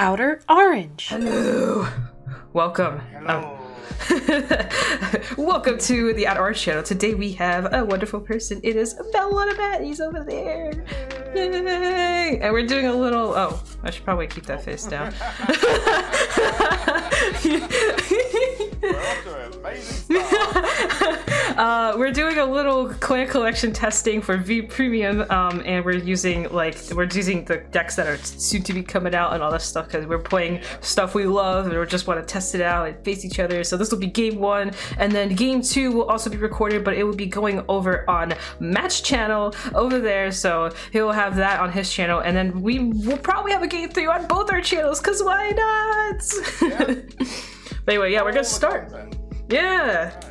Outer Orange. Hello. Welcome. Hello. Um, welcome to the Outer Orange channel. Today we have a wonderful person. It is Meloetta Matt. He's over there. Yay! And we're doing a little. Oh, I should probably keep that face down. We're off to an amazing start. uh, we're doing a little clan collection testing for V Premium, um, and we're using like we're using the decks that are soon to be coming out and all this stuff because we're playing stuff we love and we just want to test it out and face each other. So this will be game one, and then game two will also be recorded, but it will be going over on Match Channel over there. So he'll have that on his channel, and then we will probably have a game three on both our channels because why not? but anyway, yeah, we're gonna start. content. Yeah.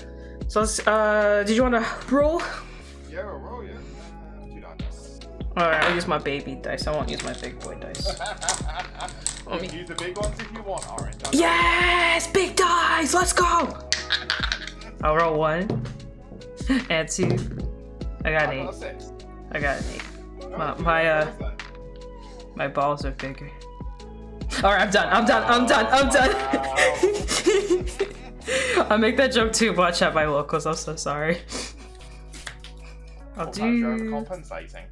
So let's, uh, did you want to roll? Yeah, roll dice. Alright, I'll use my baby dice. I won't use my big boy dice. you can use the big ones if you want, Orange. Yes! Big dice! Let's go! I'll roll one. And two. I got an eight. I got an eight. My- my, uh. My balls are bigger. Alright, I'm done. I'm done. I'm done. I'm done. I make that joke too much at my locals. I'm so sorry. I'll Sometimes do. compensating.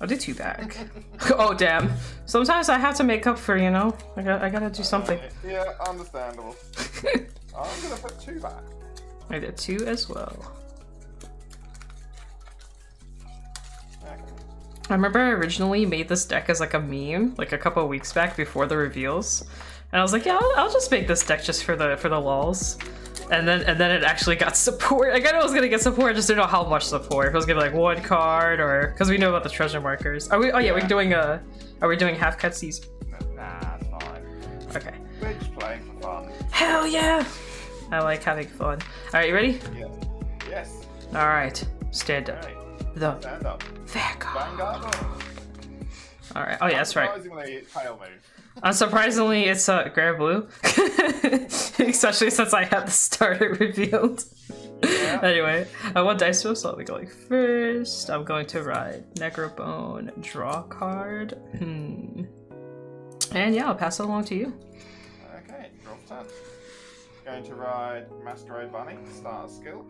I'll do two back. oh damn. Sometimes I have to make up for you know. I got. I gotta do something. Yeah, understandable. I'm gonna put two back. I did two as well. Okay. I remember I originally made this deck as like a meme, like a couple weeks back before the reveals, and I was like, yeah, I'll, I'll just make this deck just for the for the lulls. And then and then it actually got support. I got it was gonna get support, I just didn't know how much support. If it was gonna be like one card or because we know about the treasure markers. Are we? Oh yeah, we're doing a. Are we doing half cutsies? Nah, it's fine. Okay. We're just playing for fun. Hell yeah! I like having fun. All right, you ready? Yeah. Yes. All right, stand up. Right. The Stand up. Vanguard. Vanguard. All right. Oh yeah, that's right. Surprisingly, pale moon. Unsurprisingly, it's uh, Granblue, especially since I had the starter revealed. Yeah. anyway, I want dice roll, so I'll be going first. I'm going to ride Necrobone, draw card. Hmm. And yeah, I'll pass it along to you. Okay, draw for turn. Going to ride Masquerade Bunny, start a skill,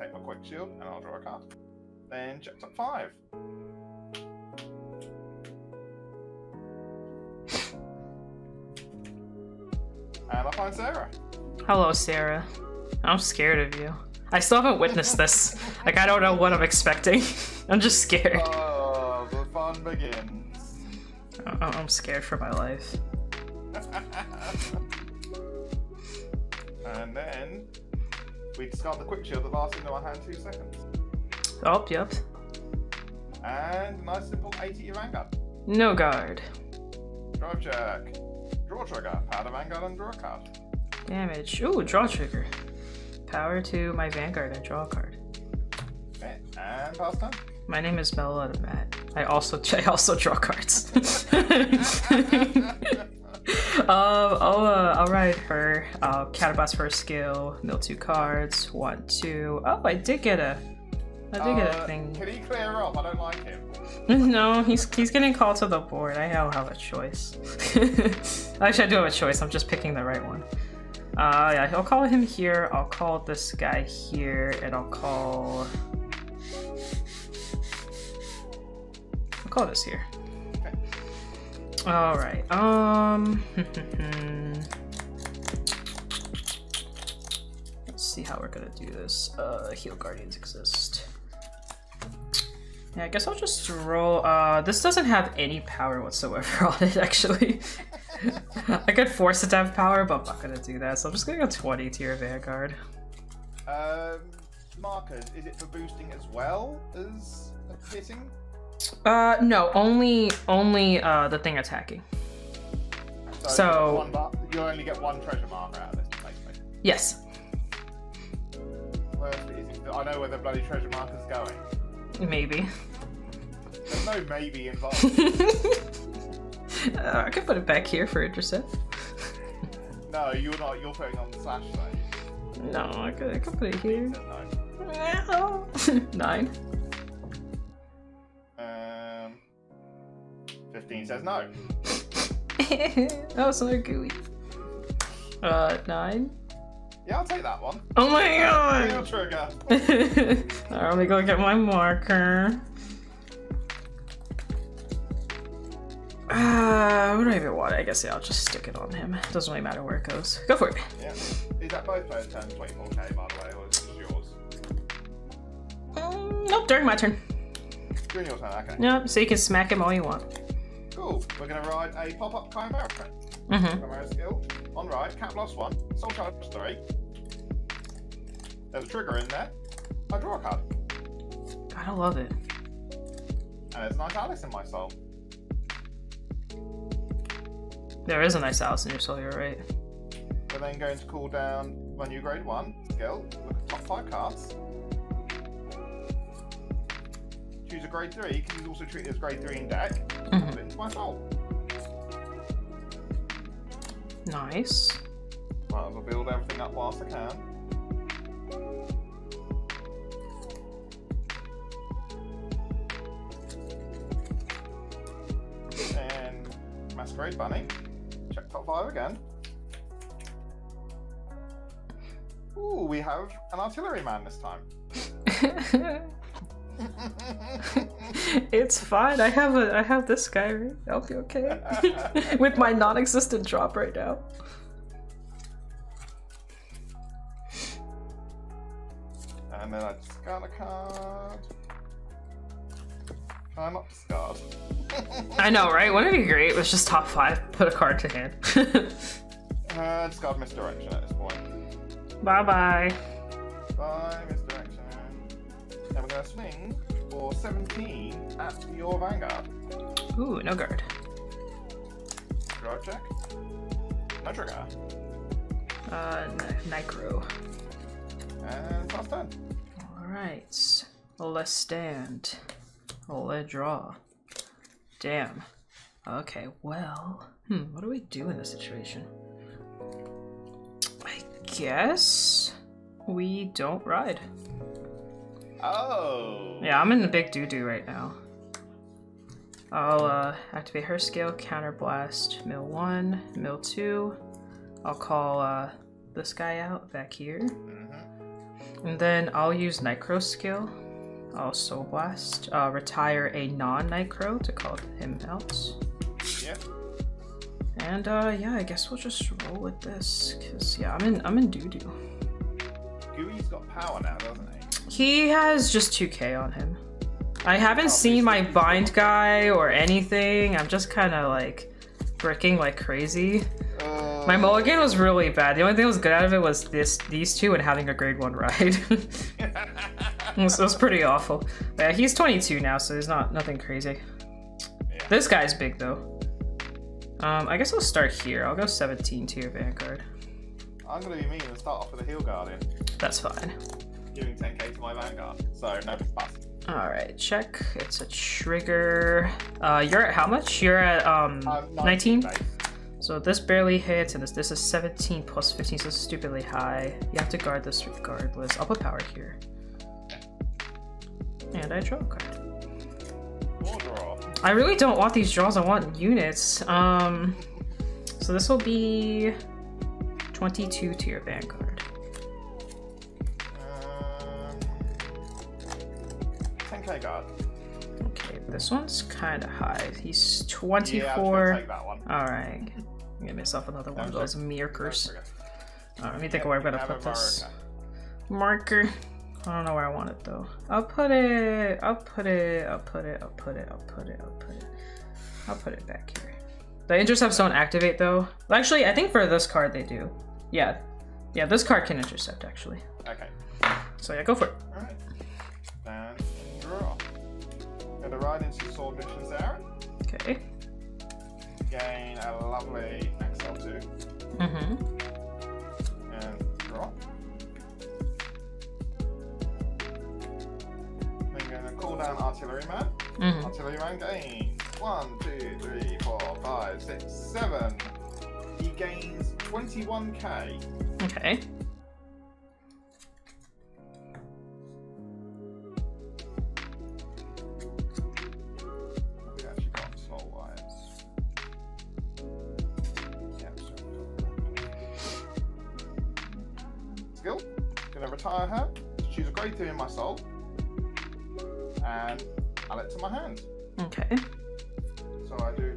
take my quick shield, and I'll draw a card. Then check top five. And I find Sarah. Hello, Sarah. I'm scared of you. I still haven't witnessed this. Like, I don't know what I'm expecting. I'm just scared. Oh, the fun begins. I- I'm scared for my life. and then we discard the quick shield that lasts into our hand two seconds. Oh, yep. And a nice simple 80 Vanguard. No guard. Drive check. Draw trigger. Vanguard and draw a card. Damage. Ooh, draw trigger. Power to my Vanguard and draw a card. Okay, and pass turn. My name is Meloetta Matt. I also I also draw cards. um, I'll uh, I'll ride her. Uh, Catabots for a skill. Mill two cards. One, two. Oh, I did get a. I did get a Uh, thing. Can he clear up? I don't like him. No, he's he's getting called to the board. I don't have a choice. Actually, I do have a choice. I'm just picking the right one. Uh, yeah, I'll call him here. I'll call this guy here, and I'll call. I'll call this here. All right. Um. Let's see how we're gonna do this. Uh, heal guardians exist. Yeah, I guess I'll just roll. Uh, this doesn't have any power whatsoever on it, actually. I could force it to have power, but I'm not gonna do that, so I'm just gonna go 20 to your Vanguard. Um, markers. Is it for boosting as well as hitting? Uh, no, only only uh the thing attacking. So- you, one bar- you only get one treasure marker out of this, basically. Yes, Where is it? I know where the bloody treasure marker's going. maybe. There's no maybe involved. uh, I could put it back here for intercept. no, you're not. You're putting on the slash though. No, I could I could put it here. No. Nine. Um, 15 says no. oh, so gooey. Uh, nine. Yeah, I'll take that one. Oh my Real god! trigger. Alright, let me go get my marker. Uh, what do I even want? It. I guess yeah, I'll just stick it on him. It Doesn't really matter where it goes. Go for it. Yeah. Is that both players' turn 24k, by the way, or is it yours? Mm, nope, during my turn. During your turn, okay. Yep, so you can smack him all you want. Cool. We're gonna ride a pop-up chimera trick. Mm-hmm. Chimera skill. On ride, cap lost one, soul charge three. There's a trigger in there. I draw a card. Gotta love it. And there's a nice Alice in my soul. There is a nice Alice in your soul, you're right. We're then going to call down my new grade one skill. Look at top five cards. Choose a grade three, because he's also treated as grade three in deck. Mhm. Put it into my soul. Nice. Might as well build everything up whilst I can. And Masquerade Bunny. Top five again. Ooh, we have an artillery man this time. it's fine. I have a I have this guy. I'll be okay. With my non-existent drop right now. and then I discard a card. Can I not discard? I know, right? Wouldn't it be great? It was just top five. Put a card to hand. uh, discard misdirection at this point. bye bye. Bye, misdirection. And we're gonna swing for 17 at your Vanguard. Ooh, no guard. Draw check. No trigger. Uh, Nicro. And pass turn. All right. Let's stand. Let's draw. Damn. Okay, well, hmm, what do we do in this situation? I guess we don't ride. Oh. Yeah, I'm in the big doo doo right now. I'll uh, activate her skill, counter blast, mill one, mill two. I'll call uh, this guy out back here. hmm And then I'll use Nicro skill. I'll Soul Blast. Uh, retire a non-Nicro to call him out. Yeah. And uh, yeah, I guess we'll just roll with this. Cause yeah, I'm in I'm in doo doo. Gooey's got power now, doesn't he? He has just 2k on him. I haven't Oh, seen my bind guy or anything. I'm just kind of like bricking like crazy. Uh, My mulligan was really bad. The only thing that was good out of it was this, these two, and having a grade one ride. it, was, pretty awful. But yeah, he's 22 now, so he's not nothing crazy. Yeah. This guy's big though. Um, I guess I'll start here. I'll go 17 to your Vanguard. I'm gonna be mean and start off with a Heal Guardian, That's fine. giving 10k to my Vanguard. So, no. All right, check. It's a trigger. Uh, you're at how much? You're at um I'm 19. So this barely hits, and this this is 17 plus 15, so stupidly high. You have to guard this regardless. I'll put power here. And I draw a card. I really don't want these draws. I want units. Um, so this will be 22 to your Vanguard. Um, 10k guard. Okay, this one's kind of high. He's 24. Yeah, I'm gonna 24. take that one. All right, get myself another one of those mirkers. Right, let me think of where I'm gonna put this. marker. marker. I don't know where I want it though. I'll put it. I'll put it. I'll put it. I'll put it. I'll put it. I'll put it. I'll put it back here. The intercepts don't activate though. Actually, I think for this card they do. Yeah, yeah. This card can intercept actually. Okay. So yeah, go for it. Alright. And draw. Gonna ride into Sword Missions Aaron. Okay. Gain a lovely XL2. Mm-hmm. And draw. Call down Artillery Man. Mm-hmm. Artillery Man gains one, two, three, four, five, six, seven. He gains 21k. Okay.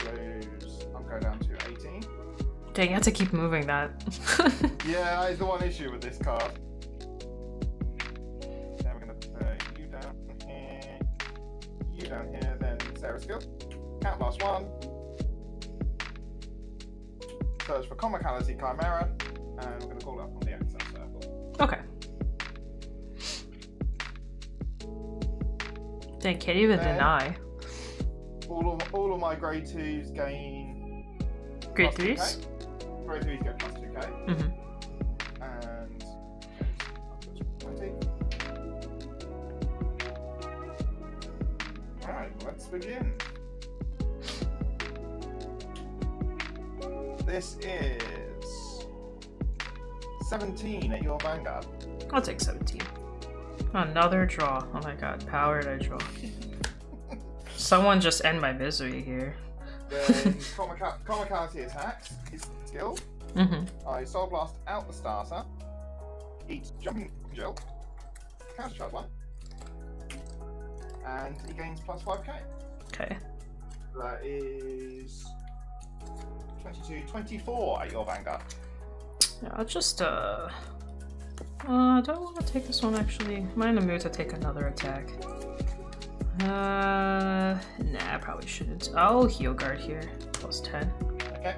So I do lose. I'm going down to 18. Dang, you have to keep moving that. Yeah, that is the one issue with this card. Then we're gonna put you down here, you down here, then Sarah skill. Count last one. Search for Comicality Chimera, and we're gonna call it up on the access circle. okay. Dang, can't even Okay. deny. All of all of my grade twos gain Grade plus 2K. threes? Grade threes get plus two K, Mm-hmm. and twenty. Alright, let's begin. This is 17 at your Vanguard. I'll take 17. Another draw. Oh my god, powered I draw. Someone just end my misery here. Then Comicality attacks, his skill. Mm-hmm. I Soul Blast out the starter. Eats Jumping Jill. Counter Charge one. And he gains plus 5k. Okay. That is 22, 24 at your Vanguard. Yeah, I'll just, uh... Uh, I want to take this one actually? Am I in the mood to take another attack? Uh, nah, I probably shouldn't. I'll heal guard here. Plus 10. Okay.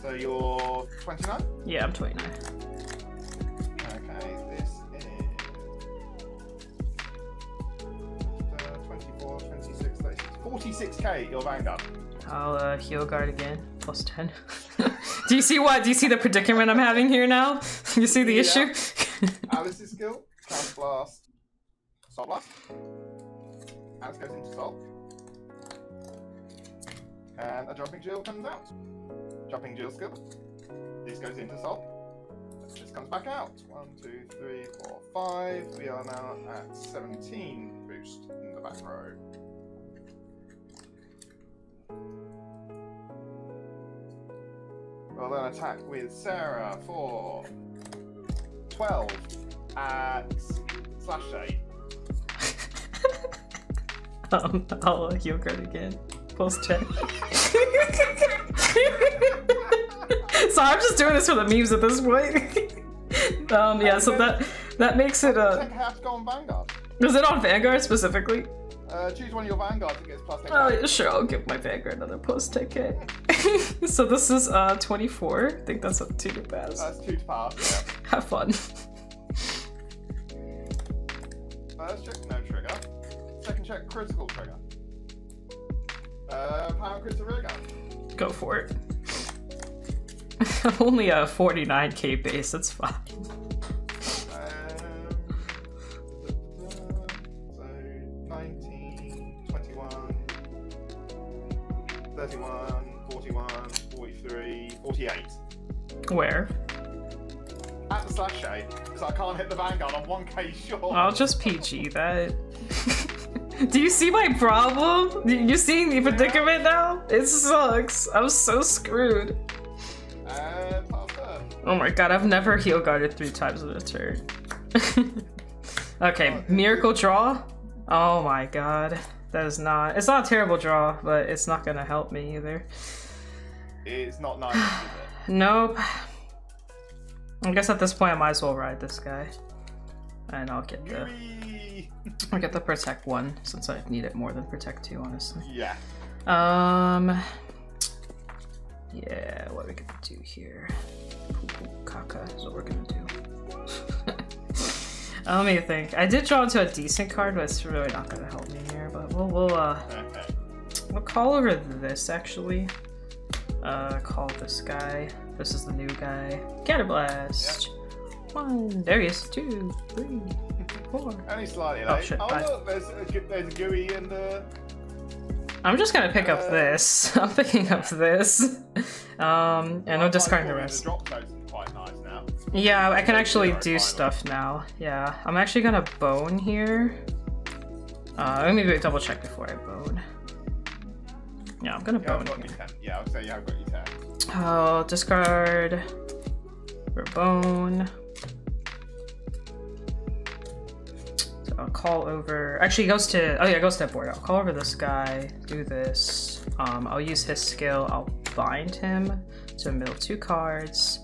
So you're 29? Yeah, I'm 29. Okay, this is uh, 24, 26, 36, 46k at your Vanguard. I'll uh, heal guard again. Plus 10. do you see what? Do you see the predicament I'm having here now? You see the Yeah. issue? Alice's skill, Counter Blast, Soul Blast. Alice goes into salt. And a Jumping Jill comes out. Jumping Jill skill. This goes into salt. This comes back out. One, two, three, four, five. We are now at 17 boost in the back row. We'll then attack with Sarah for 12 at Slash Shade. Um, I'll heal guard again. Plus 10. so I'm just doing this for the memes at this point. um, yeah, so that that makes it uh think I have to go on Vanguard. is it on Vanguard specifically? Uh, choose one of your Vanguards that gets plus 10. Oh yeah, sure, I'll give my Vanguard another plus 10k. so this is uh 24. I think that's a two to pass. That's two to pass. Have fun. Check, critical trigger. Uh, power critical trigger. Go for it. I'm only a 49k base, that's fine. 19, 21, 31, 41, 43, 48. Where? At the slash shade, because I can't hit the Vanguard. I'm 1k short. I'll just PG that. Do you see my problem? You see the predicament now? It sucks. I'm so screwed. And. Oh my god, I've never heal guarded three times in a turn. okay, oh, miracle draw? Oh my god. That is not. It's not a terrible draw, but it's not gonna help me either. It's not nice, it? Nope. I guess at this point I might as well ride this guy. And I'll get the I'll get the protect one since I need it more than protect two, honestly. Yeah. Um Yeah, what are we gonna do here? Poo poo caca is what we're gonna do. Let me think. I did draw into a decent card, but it's really not gonna help me here. But we'll we'll uh Okay. we'll call over this actually. Uh call this guy. This is the new guy. Catablast. One. There he is. Two, three, four. Only slightly Oh, shit, Oh, bye. look, there's a, there's a gooey and uh, I'm just gonna pick up Uh, this. I'm picking up this. Um, and I'm discarding the The rest. drop zone's quite nice now. Yeah, I can actually do stuff now. Yeah, I'm actually gonna bone here. Uh, let me double check before I bone. Yeah, I'm gonna You haven't bone got here. your 10. Yeah, I would say you have got your 10. Oh, discard over So I'll call over. Actually, goes to. Oh yeah, goes to board. I'll call over this guy. Do this. Um, I'll use his skill. I'll bind him to middle two cards.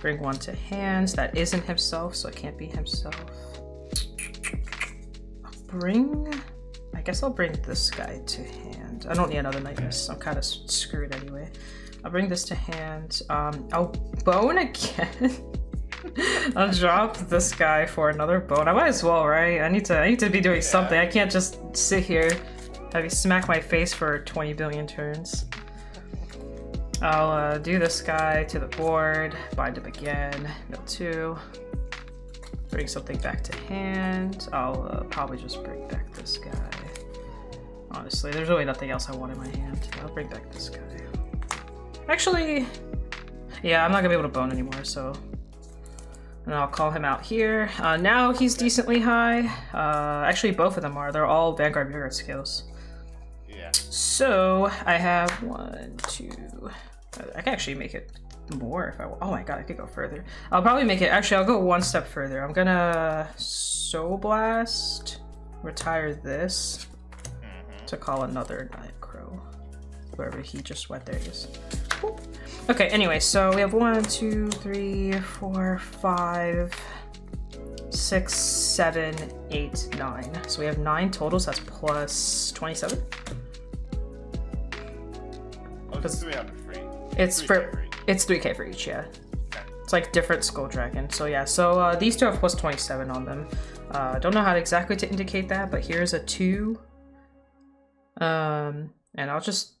Bring one to hands. That isn't himself, so it can't be himself. I'll bring. I guess I'll bring this guy to hand. I don't need another nightness. I'm kind of screwed anyway. I'll bring this to hand. Um, I'll bone again. I'll drop this guy for another bone. I might as well, right? I need to. I need to be doing something. I can't just sit here, have you smack my face for 20 billion turns. I'll uh, do this guy to the board, bind him again, mill two, bring something back to hand. I'll uh, probably just bring back this guy. Honestly, there's really nothing else I want in my hand. I'll bring back this guy. Actually, yeah, I'm not gonna be able to bone anymore, so. And I'll call him out here. Uh, now he's decently high. Uh, actually, both of them are. They're all Vanguard Vanguard skills. Yeah. So I have one, two. I can actually make it more if I. Oh my god, I could go further. I'll probably make it. Actually, I'll go one step further. I'm gonna Soul Blast, retire this Mhm. to call another Night Crow. Wherever he just went, there he is. Okay, anyway, so we have one, two, three, four, five, six, seven, eight, nine. So we have nine totals. That's plus 27. Oh, it's 300 free. It's 3K for free. it's 3k for each, yeah. Okay. It's like different Skull Dragon. So yeah, so uh, these two have plus 27 on them. Uh, don't know how to exactly to indicate that, but here's a two. Um, and I'll just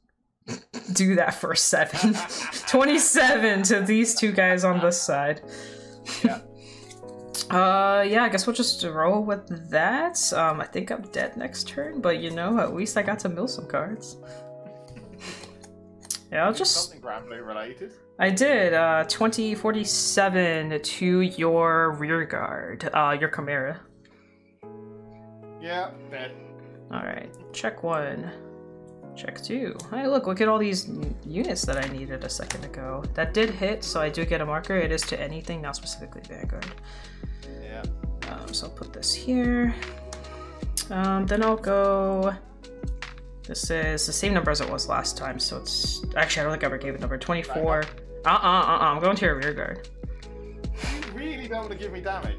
do that for seven. 27 to these two guys on this side. Yeah. Uh, yeah, I guess we'll just roll with that. Um, I think I'm dead next turn, but you know, at least I got to mill some cards. Yeah, I'll just Something Granblue related. I did. Uh, 2047 to your rear guard, uh, your Chimera. Yeah, dead. Alright, check one. Check two. Hey, look, look at all these units that I needed a second ago. That did hit, so I do get a marker. It is to anything, not specifically Vanguard. Yeah. Um, so I'll put this here. Um, then I'll go. This is the same number as it was last time, so it's actually I don't think I ever gave it number. 24. Uh uh uh uh. I'm going to your rear guard. You really don't want to give me damage.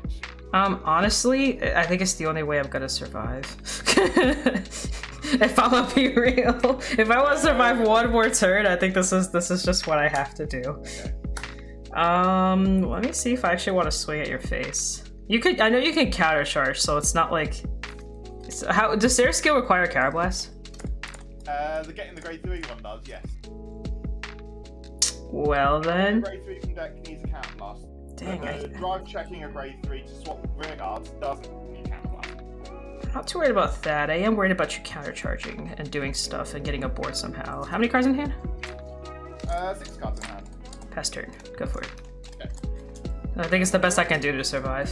Um, honestly, I think it's the only way I'm gonna survive. if I'm gonna be real, if I want to survive one more turn, I think this is this is just what I have to do. Okay. Um, let me see if I actually want to swing at your face. You could, I know you can counter charge, so it's not like. It's, how does their skill require counter blast? Uh, the getting the grade 3 one does, yes. Well The then, grade 3 from deck needs a counter blast. Dang, I, drive checking a grade 3 to swap rear guards doesn't need counter. I'm not too worried about that. I am worried about you counter charging and doing stuff and getting a board somehow. How many cards in hand? Uh, six cards in hand. Pass turn. Go for it. Okay. I think it's the best I can do to survive.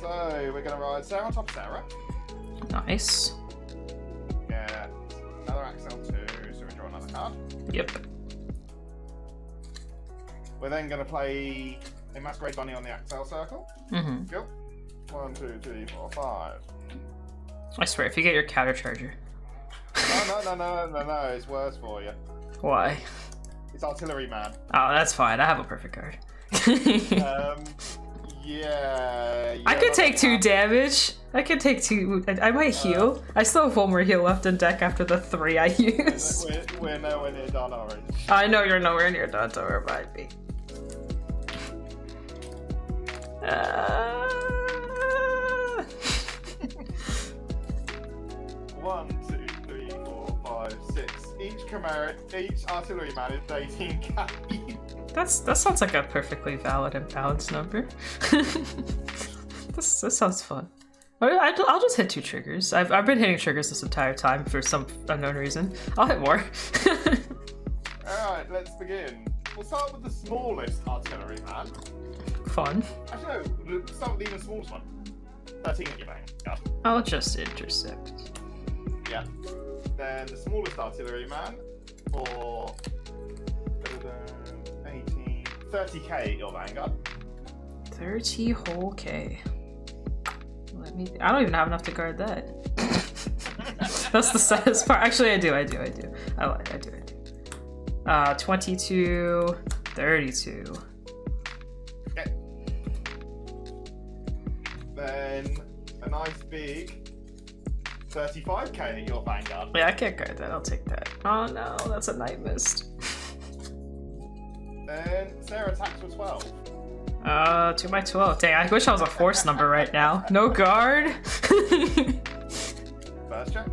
So, we're gonna ride Sarah on top of Sarah. Nice. Get another Axel 2, so we draw another card. Yep. We're then gonna play a Masquerade Bunny on the Axel circle. Mm-hmm. Go. One, two, three, four, five. I swear, if you get your counter charger. No, no, no, no, no, no, it's worse for you. Why? It's Artillery Man. Oh, that's fine. I have a perfect card. Um, yeah. I could take two damage. I could take two. I, I might heal. I still have one more heal left in deck after the three I used. We're, we're nowhere near done already. I know you're nowhere near done, don't remind me. Uh, One, two, three, four, five, six. Each Chimera, each Artillery Man is 18k. That's that sounds like a perfectly valid and balanced number. this, this sounds fun. I, I, I'll just hit two triggers. I've, I've been hitting triggers this entire time for some unknown reason. I'll hit more. Alright, let's begin. We'll start with the smallest Artillery Man. Fun. Actually, no, start with the even smallest one. 13 at your bang. God. I'll just intercept. Yeah. Then the smallest artillery man for 18, 30k your Vanguard. 30 whole K. Let me. I don't even have enough to guard that. That's the saddest part. Actually, I do, I do, I do. I lied, I do, I do. Uh, 22, 32. Then a nice big 35k your Vanguard. Yeah, I can't guard that. I'll take that. Oh no, that's a night mist. Then Sarah attacks for 12. Uh, 2 by 12. Dang, I wish I was a force number right now. No guard? First check.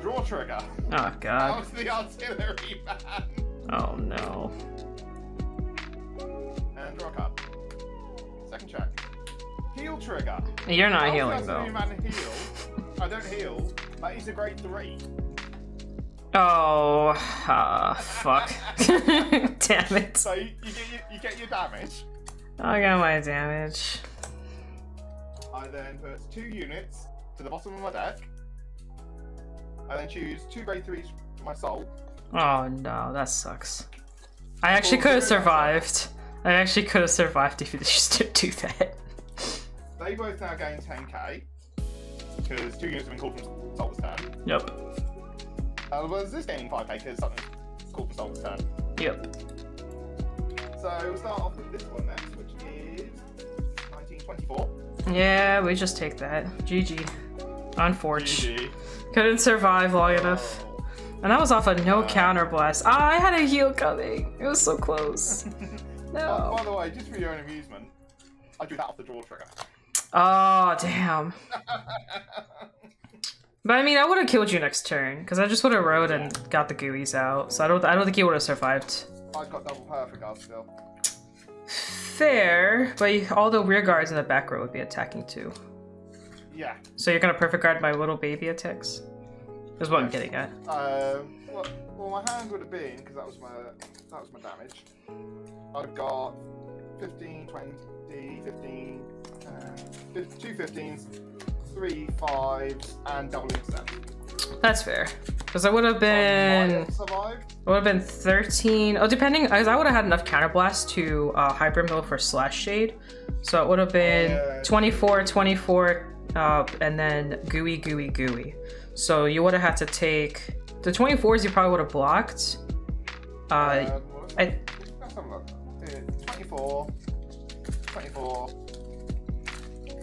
Draw trigger. oh god. The artillery man? Oh no. And draw Heal trigger. You're not healing though. heal? I don't heal, but he's a grade 3. Oh, uh, fuck. Damn it. So you, you, get, your, you get your damage. I got my damage. I then put two units to the bottom of my deck. I then choose two grade 3s for my soul. Oh no, that sucks. I actually could have survived. I actually could have survived if you just didn't do that. They both now gain 10k. Because two units have been called from Soul's turn. Yep. Uh, well, is this gaining 5k because something's called from Soul's turn. Yep. So we'll start off with this one next, which is 1924. Yeah, we just take that. GG. Unfortunate. GG. Couldn't survive long enough. Oh. And that was off a no Uh, counter blast. Ah, I had a heal coming. It was so close. Oh, No. by the way, just for your own amusement, I drew that off the draw trigger. Oh, damn. But I mean, I would have killed you next turn because I just would have rode and got the gooeys out. So I don't, I don't think you would have survived. I've got double perfect guard still. Fair, but all the rear guards in the back row would be attacking too. Yeah. So you're gonna perfect guard my little baby attacks. Is what I'm getting at. Um, well, well, my hand would have been because that was my that was my damage. I've got 15, 20, 15, uh, fif- two 15s, three fives, and double intercept. That's fair. Because I would have been, it would have been 13. Oh, depending, because I would have had enough counterblast to uh, hyper mill for slash shade. So it would have been Yeah. 24, 24, uh, and then gooey, gooey, gooey. So you would have had to take the 24s. You probably would have blocked. Uh, was I- it? Let's have a look. Uh, 24,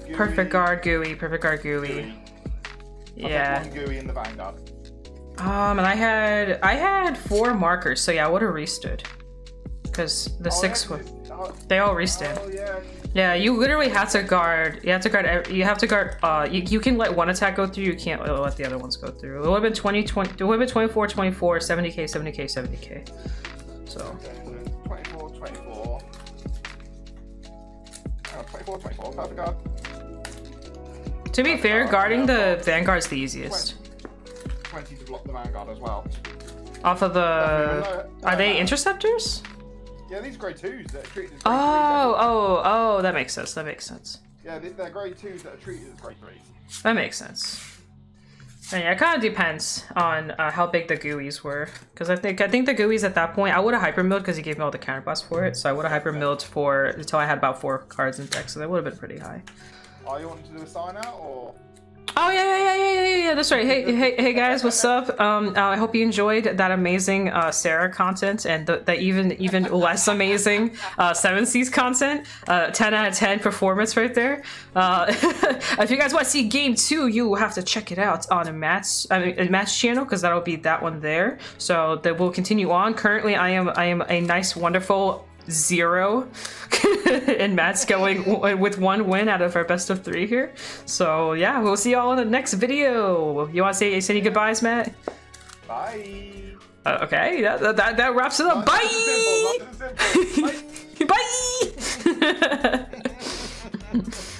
24. perfect guard, gooey, perfect guard, gooey. Gooey. Yeah. one gooey in the vanguard. Um, and I had I had four markers, so yeah, I would have restood. Because the Oh, six one, oh, they all restood. oh, yeah. Yeah, you literally have to guard. You have to guard. You have to guard. Uh, you, you can let one attack go through. You can't let the other ones go through. It would have been 20, 20 It would have been 24, 24, 70k, 70k, 70k. So Okay, so 24, 24. Uh, 24, 24, perfect guard. To be fair, guarding the vanguard's the easiest. 20 to block the vanguard as well. Off of the. Are they no. interceptors? Yeah, these are grade 2s that are treated as grade Oh, 3s. oh, oh, that makes sense. That makes sense. Yeah, they- they're grade 2s that are treated as grade 3s. That makes sense. And yeah, it kind of depends on uh, how big the GUIs were, because I think I think the GUIs at that point I would have hyper milled because he gave me all the counterblast for it, so I would have hyper milled for until I had about four cards in deck, so that would have been pretty high. Are you wanting to do a sign out or? Oh yeah, yeah, yeah, yeah, yeah, yeah. That's right. Hey, hey, hey, guys, what's up? Um, uh, I hope you enjoyed that amazing uh, Sarah content and the, the even even less amazing uh, Seven Seas content. Uh, ten out of ten performance right there. Uh, if you guys want to see game two, you will have to check it out on a match I mean, a match channel because that'll be that one there. So that will continue on. Currently, I am I am a nice, wonderful zero and Matt's going with one win out of our best of three here. So yeah, we'll see y'all in the next video. You want to say, say any goodbyes, Matt? Bye. Uh, okay, that, that, that wraps it up. Nice and simple, Bye! nice and simple. Bye. Bye!